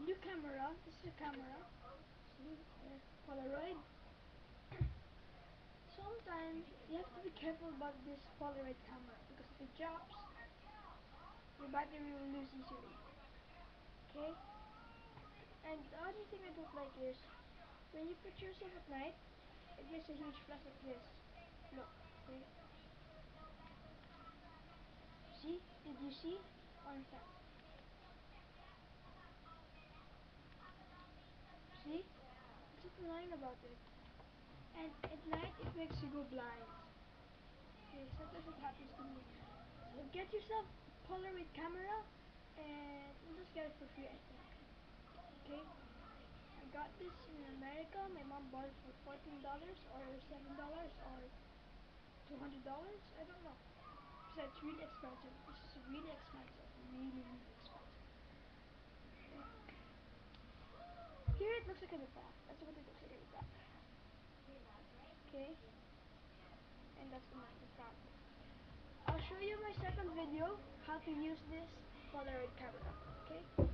New camera, this is a camera, Polaroid. Sometimes you have to be careful about this Polaroid camera because if it drops, your battery will lose easily. Okay? And the other thing I don't like is when you put yourself at night, it makes a huge flash like this. Look? See? Did you see? Is that? See? Annoying about it. And at night, it makes you go blind. Okay, sometimes it happens to me. So get yourself a Polaroid camera, and you just get it for free, I think. Okay? I got this in America. My mom bought it for $14 or $7 or $200. I don't know. It's really expensive. This is really expensive. Really, really Here it That's what. Okay. And that's the, front. I'll show you my second video how to use this Polaroid camera. Okay.